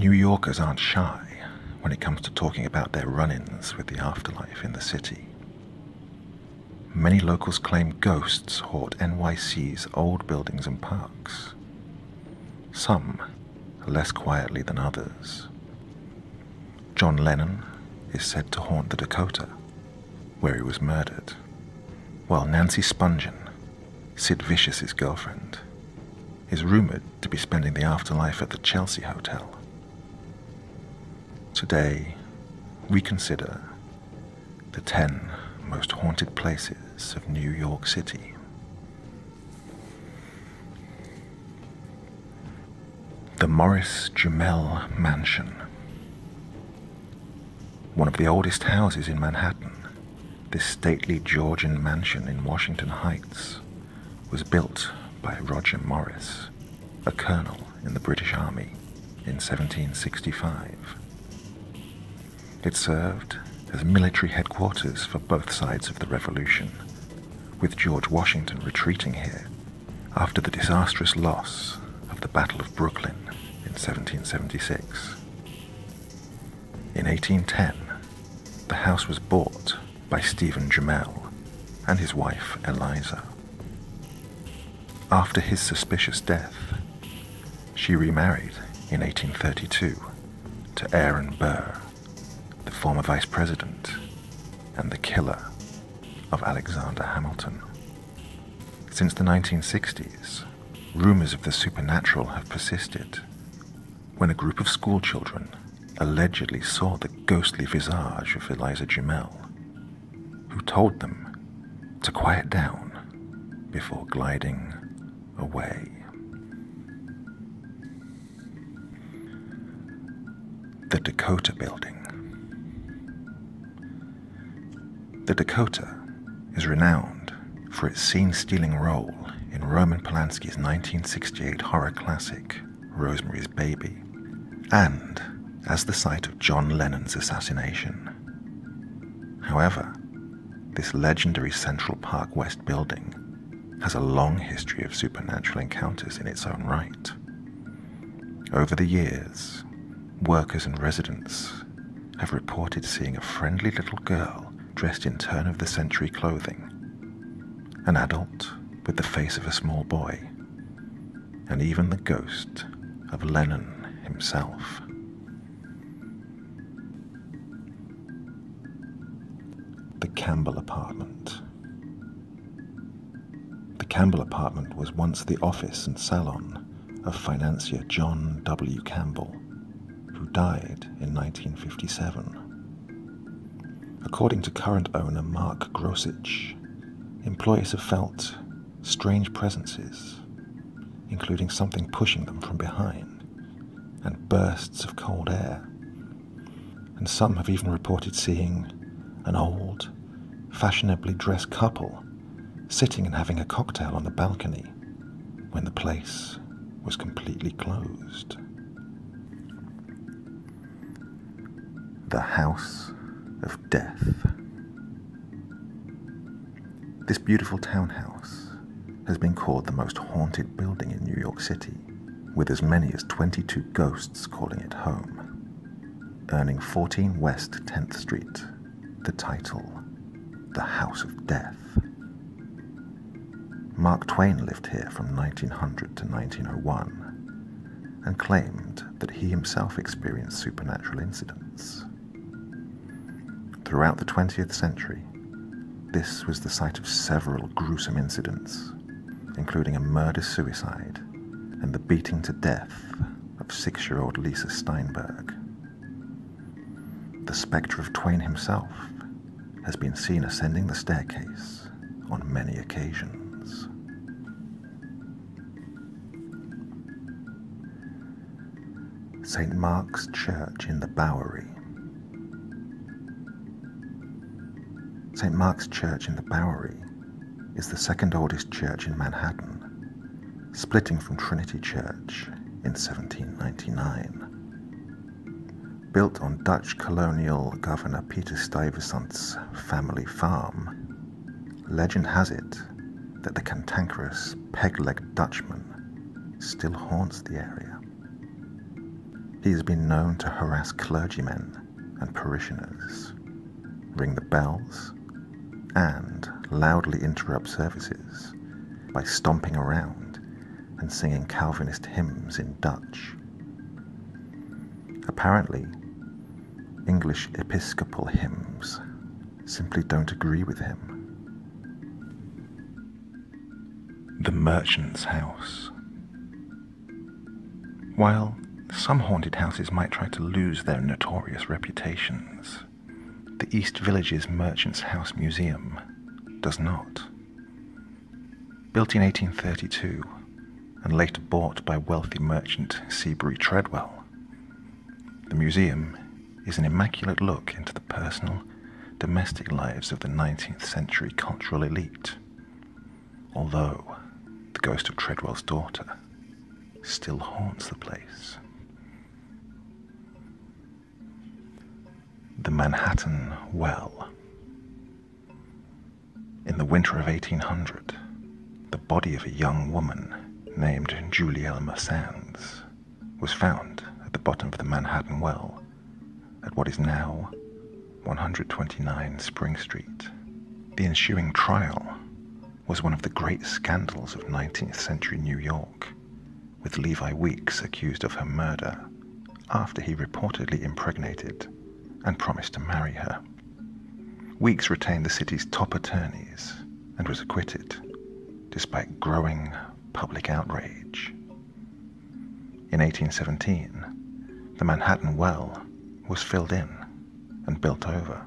New Yorkers aren't shy when it comes to talking about their run ins with the afterlife in the city. Many locals claim ghosts haunt NYC's old buildings and parks. Some less quietly than others. John Lennon is said to haunt the Dakota, where he was murdered, while Nancy Spungen, Sid Vicious's girlfriend, is rumored to be spending the afterlife at the Chelsea Hotel. Today, we consider the 10 most haunted places of New York City. The Morris Jumel Mansion. One of the oldest houses in Manhattan, this stately Georgian mansion in Washington Heights was built by Roger Morris, a colonel in the British Army, in 1765. It served as military headquarters for both sides of the Revolution, with George Washington retreating here after the disastrous loss of the Battle of Brooklyn in 1776. In 1810, the house was bought by Stephen Jumel and his wife Eliza. After his suspicious death, she remarried in 1832 to Aaron Burr, former vice president and the killer of Alexander Hamilton. Since the 1960s, rumors of the supernatural have persisted when a group of schoolchildren allegedly saw the ghostly visage of Eliza Jumel, who told them to quiet down before gliding away. The Dakota Building. The Dakota is renowned for its scene stealing role in Roman Polanski's 1968 horror classic, Rosemary's Baby, and as the site of John Lennon's assassination. However, this legendary Central Park West building has a long history of supernatural encounters in its own right. Over the years, workers and residents have reported seeing a friendly little girl dressed in turn of the century clothing, an adult with the face of a small boy, and even the ghost of Lennon himself. The Campbell Apartment. The Campbell apartment was once the office and salon of financier John W. Campbell, who died in 1957. According to current owner Mark Grossich, employees have felt strange presences, including something pushing them from behind and bursts of cold air. And some have even reported seeing an old, fashionably dressed couple sitting and having a cocktail on the balcony when the place was completely closed. The House of Death. This beautiful townhouse has been called the most haunted building in New York City, with as many as 22 ghosts calling it home, earning 14 West 10th Street the title The House of Death. Mark Twain lived here from 1900 to 1901 and claimed that he himself experienced supernatural incidents. Throughout the 20th century, this was the site of several gruesome incidents, including a murder suicide and the beating to death of six year old Lisa Steinberg. The spectre of Twain himself has been seen ascending the staircase on many occasions. St. Mark's Church in the Bowery. St. Mark's Church in the Bowery is the second oldest church in Manhattan, splitting from Trinity Church in 1799. Built on Dutch colonial governor Peter Stuyvesant's family farm, legend has it that the cantankerous peg-legged Dutchman still haunts the area. he has been known to harass clergymen and parishioners, ring the bells, and loudly interrupt services by stomping around and singing Calvinist hymns in Dutch. Apparently, English Episcopal hymns simply don't agree with him. The Merchant's House. While some haunted houses might try to lose their notorious reputations, the East Village's Merchant's House Museum does not. Built in 1832 and later bought by wealthy merchant Seabury Tredwell, the museum is an immaculate look into the personal, domestic lives of the 19th century cultural elite. Although the ghost of Tredwell's daughter still haunts the place. The Manhattan Well. In the winter of 1800, the body of a young woman named Gulielma Sands was found at the bottom of the Manhattan Well at what is now 129 Spring Street. The ensuing trial was one of the great scandals of 19th century New York, with Levi Weeks accused of her murder after he reportedly impregnated and promised to marry her. Weeks retained the city's top attorneys and was acquitted, despite growing public outrage. In 1817, the Manhattan Well was filled in and built over,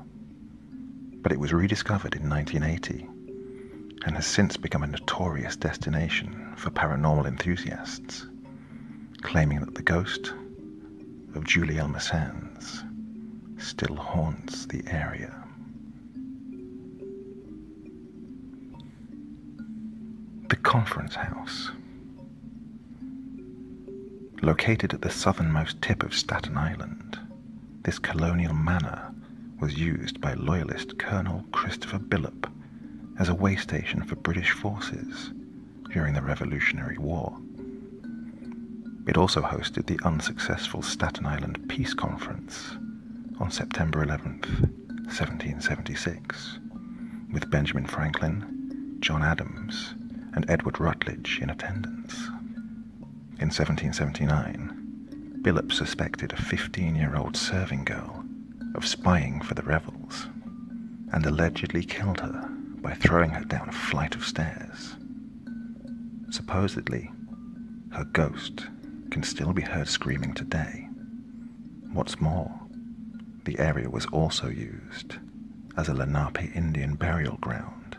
but it was rediscovered in 1980 and has since become a notorious destination for paranormal enthusiasts, claiming that the ghost of Gulielma Sands still haunts the area. The Conference House. Located at the southernmost tip of Staten Island, this colonial manor was used by Loyalist Colonel Christopher Billop as a way station for British forces during the Revolutionary War. It also hosted the unsuccessful Staten Island Peace Conference on September 11th, 1776, with Benjamin Franklin, John Adams, and Edward Rutledge in attendance. In 1779, Billop suspected a 15 year old serving girl of spying for the rebels and allegedly killed her by throwing her down a flight of stairs. Supposedly, her ghost can still be heard screaming today. What's more, the area was also used as a Lenape Indian burial ground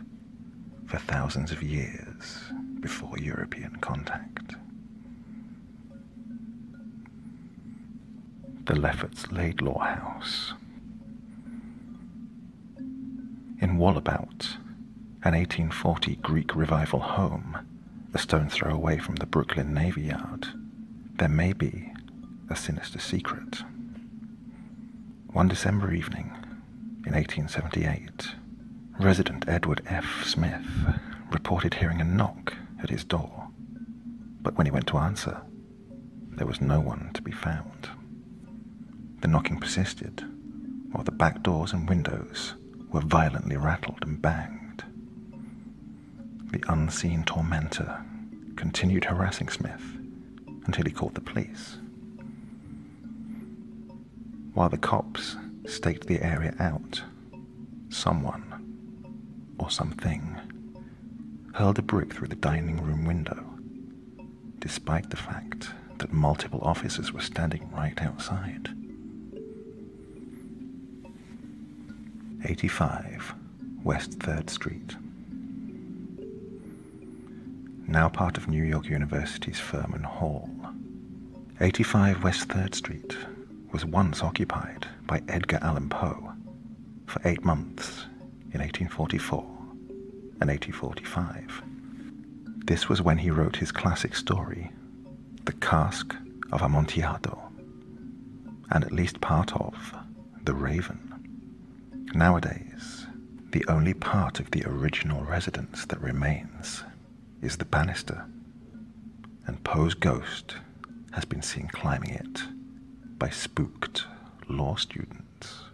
for thousands of years before European contact. The Lefferts Laidlaw House. In Wallabout, an 1840 Greek revival home, a stone throw away from the Brooklyn Navy Yard, there may be a sinister secret. One December evening in 1878, resident Edward F. Smith reported hearing a knock at his door, but when he went to answer, there was no one to be found. The knocking persisted, while the back doors and windows were violently rattled and banged. The unseen tormentor continued harassing Smith until he called the police. While the cops staked the area out, someone, or something, hurled a brick through the dining room window, despite the fact that multiple officers were standing right outside. 85 West 3rd Street. Now part of New York University's Furman Hall. 85 West 3rd Street was once occupied by Edgar Allan Poe for eight months in 1844 and 1845. This was when he wrote his classic story, The Cask of Amontillado, and at least part of The Raven. Nowadays, the only part of the original residence that remains is the banister, and Poe's ghost has been seen climbing it by spooked law students.